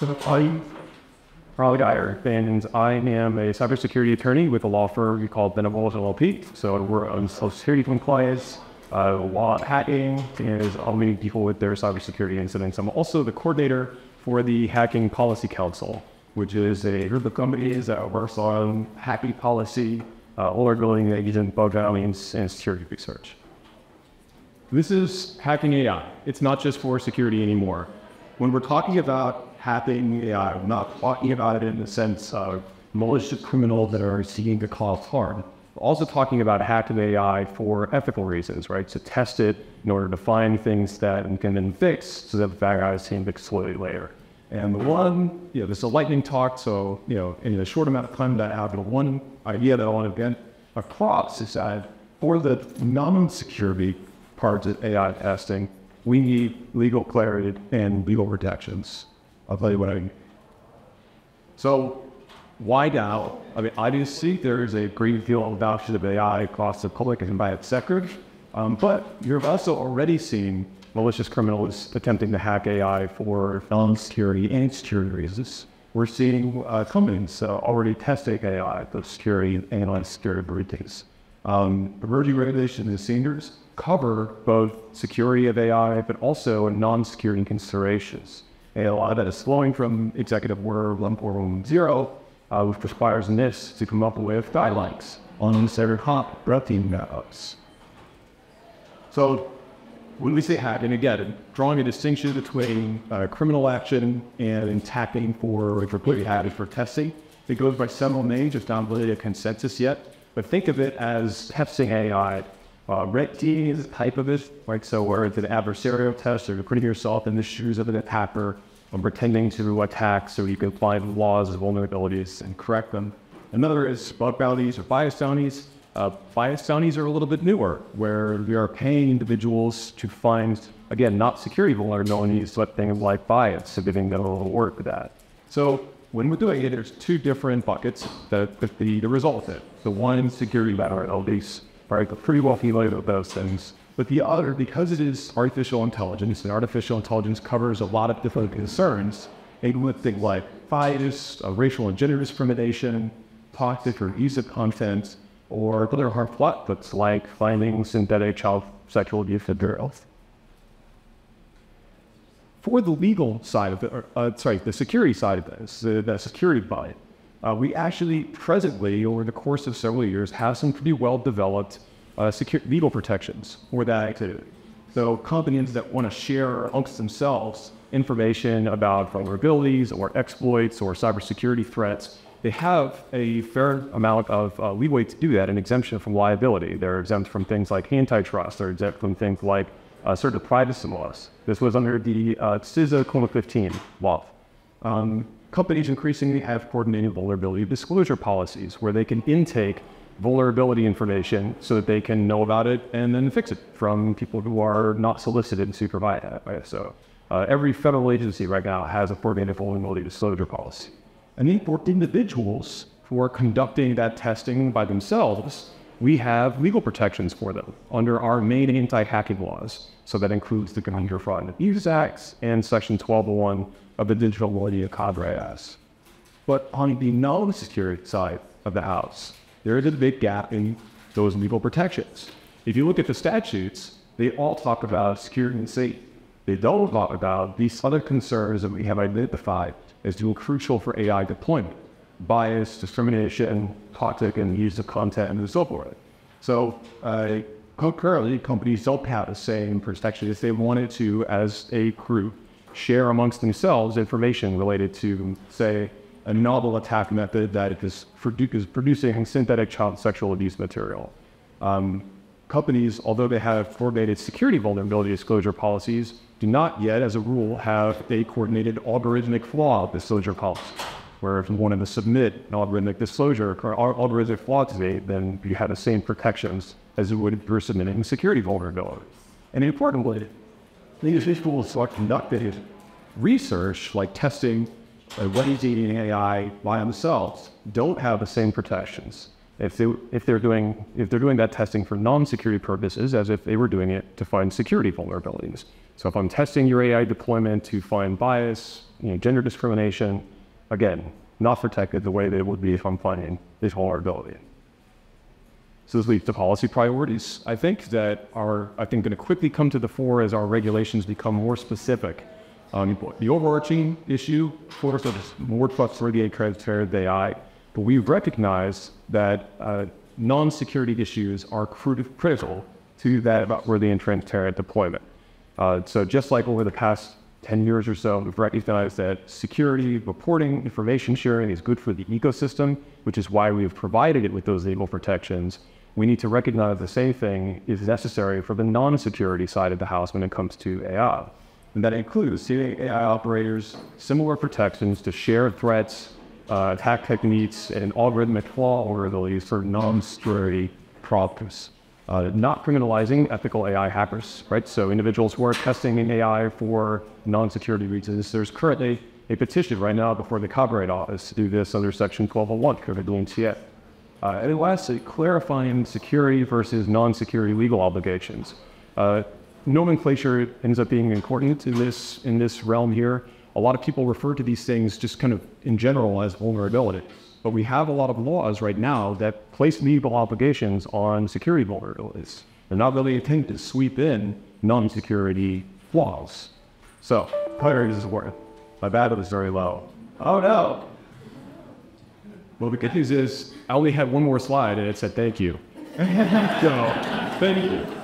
I'm Harley Geiger, and I am a cybersecurity attorney with a law firm called Venables LLP. So we're on social security compliance, uh, law hacking, and helping people with their cybersecurity incidents. I'm also the coordinator for the Hacking Policy Council, which is a group of companies that works on hacking policy, uh, vulnerability agent bug bounties, and security research. This is hacking AI. It's not just for security anymore. When we're talking about hacking AI. Not talking about it in the sense of malicious criminals that are seeking to cause harm. Also talking about hacking AI for ethical reasons, right? To test it in order to find things that we can then fix so that the bad guys can it later. And the one, you know, this is a lightning talk, so, you know, in a short amount of time that I have, the one idea that I want to get across is that for the non-security parts of AI testing, we need legal clarity and legal protections. I'll tell you what I mean. So why now? I mean, obviously there is a of adoption of AI across the public and private sector, um, but you've also already seen malicious criminals attempting to hack AI for non-security and security reasons. We're seeing uh, companies uh, already testing AI for security and non-security routines. Um, emerging regulations and standards cover both security of AI, but also non-security considerations a lot of that is flowing from Executive Order 14110, uh, which requires NIST to come up with guidelines on certain hot breathing methods. So when we say hack, and again, drawing a distinction between uh, criminal action and tapping for, for putting hack for testing, it goes by several names. There's not really a consensus yet, but think of it as testing AI. Uh, red teaming is a type of it, right? So where it's an adversarial test, or you're putting yourself in the shoes of an attacker, and pretending to attack so you can find flaws and vulnerabilities and correct them. Another is bug bounties or bias bounties. Uh, bias bounties are a little bit newer, where we are paying individuals to find, again, not security vulnerabilities, but things like bias, so giving them a little work with that. So when we're doing it, there's two different buckets that, that the, the result of it. The one security vulnerabilities, right? Pretty well familiar with those things. But the other, because it is artificial intelligence, and artificial intelligence covers a lot of different concerns, including like bias, uh, racial and gender discrimination, toxic or abusive content, or other harmful outputs like finding synthetic child sexual abuse materials. For the legal side of it, or, uh, sorry, the security side of this, uh, the security bite, uh, we actually presently, over the course of several years, have some pretty well developed uh, secure, legal protections for that activity. So companies that want to share amongst themselves information about vulnerabilities or exploits or cybersecurity threats, they have a fair amount of uh, leeway to do that, an exemption from liability. They're exempt from things like antitrust, they're exempt from things like uh, certain privacy laws. This was under the uh, CISA 2015 law. Um, companies increasingly have coordinated vulnerability disclosure policies where they can intake vulnerability information so that they can know about it and then fix it from people who are not solicited to provide that. Right? So uh, every federal agency right now has a coordinated vulnerability disclosure policy. And for individuals who are conducting that testing by themselves, we have legal protections for them under our main anti-hacking laws. So that includes the Computer Fraud and Abuse Act and Section 1201 of the Digital Millennium Copyright Act. But on the non-security side of the house, there is a big gap in those legal protections. If you look at the statutes, they all talk about security and safety. They don't talk about these other concerns that we have identified as being crucial for AI deployment. Bias, discrimination, toxic and use of content, and so forth. So uh, concurrently, companies don't have the same protection if they wanted to, as a group, share amongst themselves information related to, say, a novel attack method that is, is producing synthetic child sexual abuse material. Um, companies, although they have coordinated security vulnerability disclosure policies, do not yet, as a rule, have a coordinated algorithmic flaw disclosure policy. Where if you wanted to submit an algorithmic disclosure or algorithmic flaw today, then you have the same protections as you would if you were submitting security vulnerability. And importantly, these individuals are conducting research like testing uh, what is eating AI by themselves don't have the same protections if they if they're doing if they're doing that testing for non-security purposes, as if they were doing it to find security vulnerabilities. So if I'm testing your AI deployment to find bias, you know, gender discrimination, again, not protected the way it would be if I'm finding this vulnerability. So this leads to policy priorities. I think that are I think going to quickly come to the fore as our regulations become more specific. Um, the overarching issue, of course, is more trustworthy and transparent AI. But we recognize that uh, non-security issues are critical to that about worthy and transparent deployment. Uh, so just like over the past 10 years or so, we've recognized that security, reporting, information sharing is good for the ecosystem, which is why we've provided it with those legal protections. We need to recognize the same thing is necessary for the non-security side of the house when it comes to AI. And that includes giving AI operators similar protections to share threats, uh, attack techniques, and algorithmic flaw vulnerabilities for non-security problems. Uh, not criminalizing ethical AI hackers, right? So individuals who are testing in AI for non-security reasons. There's currently a petition right now before the Copyright Office to do this under Section 1201 COVID-19. Uh, and lastly, clarifying security versus non-security legal obligations. Uh, nomenclature ends up being important in this in this realm here. A lot of people refer to these things just kind of in general as vulnerability. But we have a lot of laws right now that place legal obligations on security vulnerabilities. They're not really intended to sweep in non-security flaws. So, clarity is important. My battle is very low. Oh no! Well, the good news is I only had one more slide and it said thank you. so, thank you.